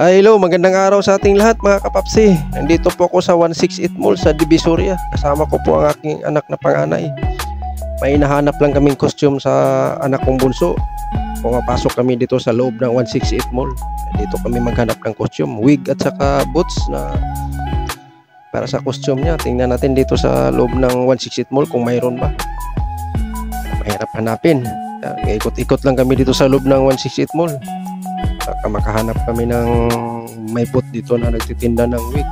Ay, hello, magandang araw sa ating lahat mga kapapsi. Nandito po ako sa 168 Mall sa Divisoria. Kasama ko po ang aking anak na panganay. May nahanap lang kaming costume sa anak kong bunso. Pumapasok kami dito sa loob ng 168 Mall. Dito kami maghanap ng costume, wig at saka boots na para sa costume niya. Tingnan natin dito sa loob ng 168 Mall kung mayroon ba. Mahirap hanapin. Ikot-ikot lang kami dito sa loob ng 168 Mall baka makahanap kami ng may booth dito na nagtitinda ng wig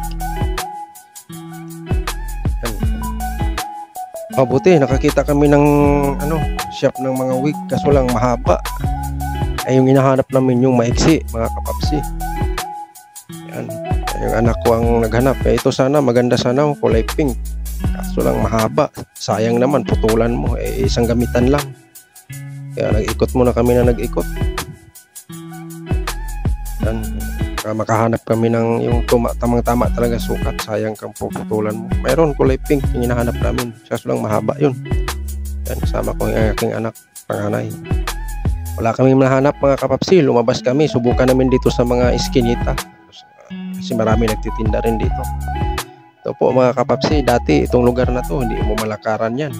mabuti nakakita kami ng ano shop ng mga wig kaso lang mahaba. Ay yung hinahanap namin yung maiksi mga kapapsi. Yan yung anak ko ang naghanap. Eh, ito sana maganda sana kulay pink. Kaso lang mahaba. Sayang naman putulan mo. Eh, isang gamitan lang. Kaya nag-ikot muna kami na nag-ikot uh, makahanap kami ng yung tuma, tamang tama talaga sukat. Sayang kang puputulan mo. Mayroon kulay pink yung hinahanap namin. Kaso lang mahaba yun. Yan kasama ko yung aking anak panganay. Wala kami mahanap mga kapapsi. Lumabas kami. Subukan namin dito sa mga iskinita. Kasi marami nagtitinda rin dito. Ito po mga kapapsi. Dati itong lugar na to hindi mo malakaran yan.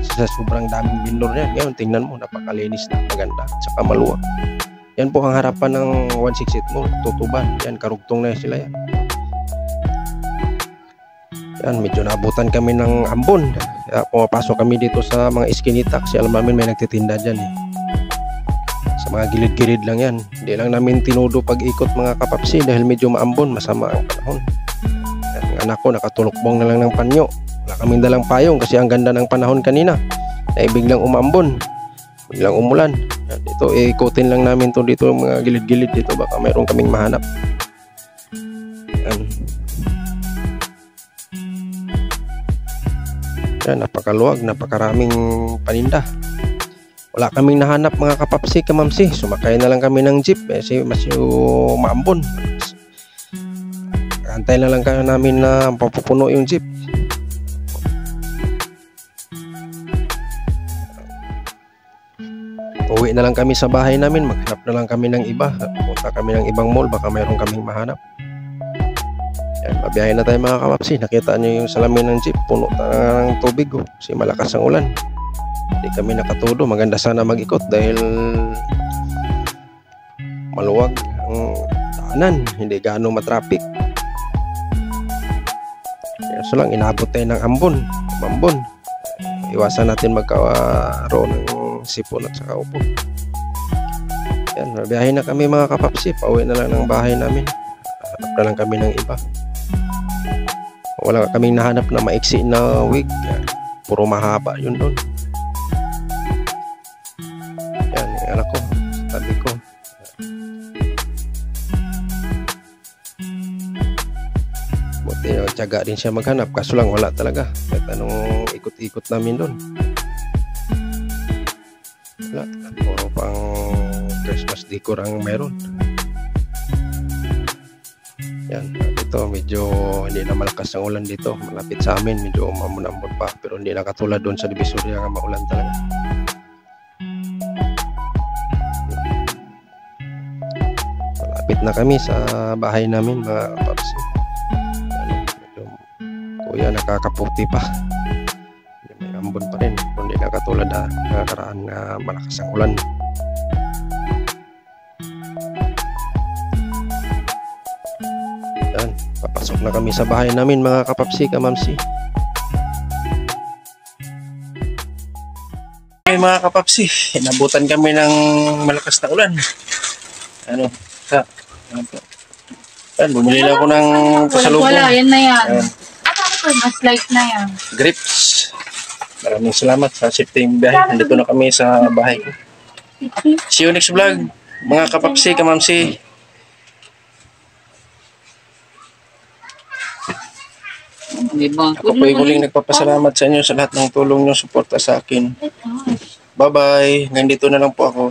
Sa sobrang daming vendor yan ngayon tingnan mo napakalinis na maganda at saka maluwag yan po ang harapan ng 168 Mall, Tutuban. Yan, karugtong na sila yan. Yan, medyo naabutan kami ng ambon. Kaya pumapasok kami dito sa mga iskinita kasi alam namin may nagtitinda dyan eh. Sa mga gilid-gilid lang yan. Hindi lang namin tinudo pag-ikot mga kapapsi dahil medyo maambon, masama ang panahon. Yan, ang anak ko nakatulokbong na lang ng panyo. Wala kaming dalang payong kasi ang ganda ng panahon kanina. Ay biglang umambon. Biglang umulan. Yan, dito, ikutin lang namin to dito mga gilid-gilid dito. Baka mayroon kaming mahanap. Yan. Yan, napakaluwag, napakaraming paninda. Wala kaming nahanap mga kapapsi, kamamsi. Sumakay na lang kami ng jeep. Kasi mas yung maambon. Antay na lang kayo namin na papupuno yung jeep. Uwi na lang kami sa bahay namin, maghanap na lang kami ng iba. Punta kami ng ibang mall, baka mayroon kaming mahanap. Yan, mabiyahe na tayo mga kapapsi. Nakita nyo yung salamin ng jeep, puno na ng tubig oh, kasi malakas ang ulan. Hindi kami nakatudo, maganda sana mag-ikot dahil maluwag ang daanan, hindi gaano matraffic. Kaya so lang, inabot tayo ng ambon, mambon. Iwasan natin magkaroon ng sipon at saka upo. Yan, mabiyahe na kami mga kapapsi. Pauwi na lang ng bahay namin. Hanap na lang kami ng iba. Wala kaming nahanap na maiksi na wig. Yan, puro mahaba yun doon. Yan, yung anak ko. Sabi ko. Buti na tiyaga din siya maghanap. Kaso lang wala talaga. Kahit anong ikot-ikot namin doon wala puro pang Christmas decor ang meron. Yan ito medyo hindi na malakas ang ulan dito. Malapit sa amin medyo umamon-amon pa. Pero hindi na katulad doon sa Divisoria nga maulan talaga. Malapit na kami sa bahay namin mga paps yan, medyo kuya nakakaputi pa may ambon pa rin. Hindi na katulad na nakaraan na malakas ang ulan. Yan papasok na kami sa bahay namin mga kapapsi kamamsi. Okay, mga kapapsi inabutan kami ng malakas na ulan. Ano sa ano po? Yan bumili lang ako ng pasalubong. Wala, yan na yan. Ayan. Mas light na yan. grips maraming salamat sa safety biyahe. Nandito na kami sa bahay ko. See you next vlog mga kapapsi kamamsi. Ako po yung muling nagpapasalamat sa inyo sa lahat ng tulong nyo suporta sa akin. Bye bye hanggang dito na lang po ako